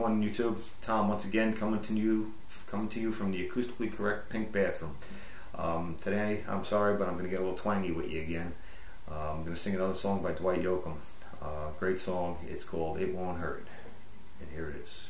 Morning YouTube, Tom once again coming to you coming to you from the acoustically correct pink bathroom. Um, today, I'm sorry, but I'm going to get a little twangy with you again. Uh, I'm going to sing another song by Dwight Yoakam. Uh, great song. It's called "It Won't Hurt," and here it is.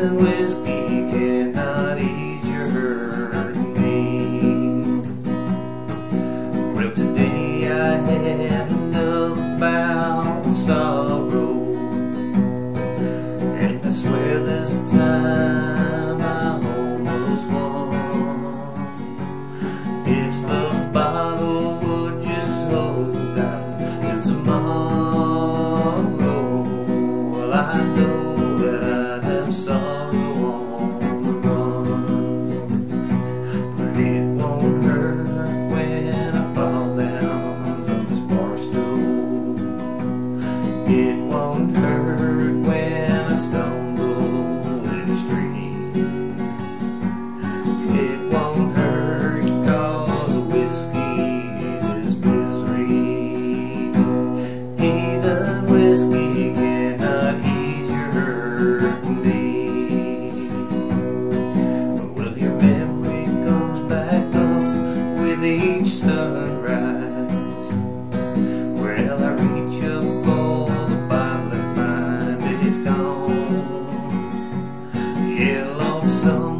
Even whiskey cannot ease your hurt me. Well, today I had another bout of sorrow, and I swear this time I almost won. If the bottle would just hold out till tomorrow, Yeah,